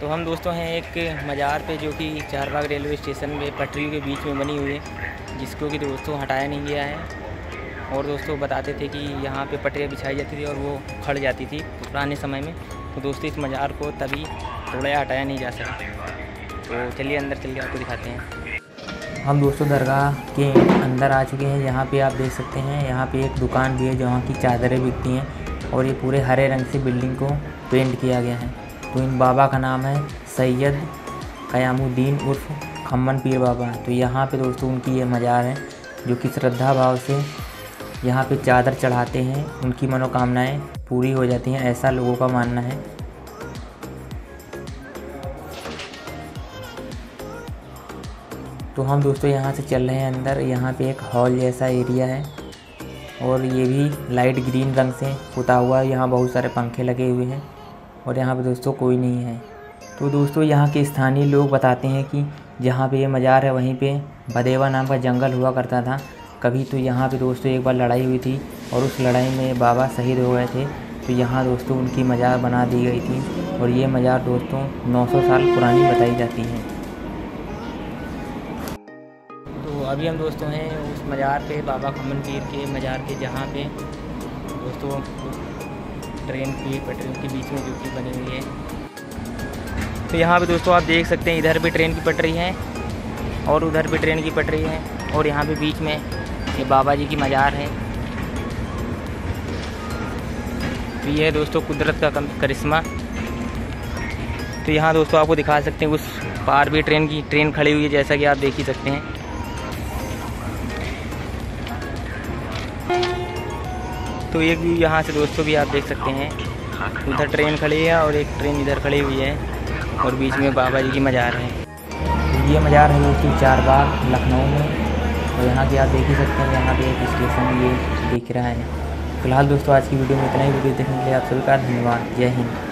तो हम दोस्तों हैं एक मज़ार पे जो कि चारबाग रेलवे स्टेशन में पटरियों के बीच में बनी हुई है, जिसको कि दोस्तों हटाया नहीं गया है। और दोस्तों बताते थे कि यहाँ पे पटरियाँ बिछाई जाती थी और वो खड़ जाती थी पुराने समय में। तो दोस्तों इस मज़ार को तभी थोड़ा हटाया नहीं जा सका। तो चलिए अंदर चल के आपको दिखाते हैं। हम दोस्तों दरगाह के अंदर आ चुके हैं। यहाँ पे आप देख सकते हैं, यहाँ पे एक दुकान भी है जहाँ की चादरें बिकती हैं और ये पूरे हरे रंग से बिल्डिंग को पेंट किया गया है। तो इन बाबा का नाम है सैयद क़यामुद्दीन उर्फ़ खम्मन पीर बाबा। तो यहाँ पे दोस्तों उनकी ये मज़ार है, जो कि श्रद्धा भाव से यहाँ पे चादर चढ़ाते हैं। उनकी मनोकामनाएँ पूरी हो जाती हैं, ऐसा लोगों का मानना है। तो हम दोस्तों यहाँ से चल रहे हैं अंदर। यहाँ पे एक हॉल जैसा एरिया है और ये भी लाइट ग्रीन रंग से पुता हुआ है। यहाँ बहुत सारे पंखे लगे हुए हैं। और यहाँ पे दोस्तों कोई नहीं है। तो दोस्तों यहाँ के स्थानीय लोग बताते हैं कि जहाँ पे ये मज़ार है, वहीं पे बदेवा नाम का जंगल हुआ करता था। कभी तो यहाँ पे दोस्तों एक बार लड़ाई हुई थी और उस लड़ाई में बाबा शहीद हो गए थे। तो यहाँ दोस्तों उनकी मज़ार बना दी गई थी और ये मज़ार दोस्तों 900 साल पुरानी बताई जाती है। तो अभी हम दोस्तों हैं उस मज़ार पे, बाबा खमन पीर के मज़ार के जहाँ पे। दोस्तों ट्रेन की पटरियों के बीच में जो कि बनी हुई है। तो यहाँ पे दोस्तों आप देख सकते हैं, इधर भी ट्रेन की पटरी है और उधर भी ट्रेन की पटरी है और यहाँ पे बीच में ये बाबा जी की मज़ार है। तो ये है दोस्तों कुदरत का करिश्मा। तो यहाँ दोस्तों आपको दिखा सकते हैं, उस पार भी ट्रेन की, ट्रेन खड़ी हुई है, जैसा कि आप देख ही सकते हैं। तो ये व्यू यहाँ से दोस्तों भी आप देख सकते हैं। उधर ट्रेन खड़ी है और एक ट्रेन इधर खड़ी हुई है और बीच में बाबा जी की मज़ार है। ये मज़ार है दोस्तों चार बाग, लखनऊ में। और यहाँ की आप देख ही सकते हैं, यहाँ पे एक स्टेशन ये दिख रहा है। फ़िलहाल दोस्तों आज की वीडियो में इतना ही। वीडियो देखने के लिए आप सभी का धन्यवाद। जय हिंद।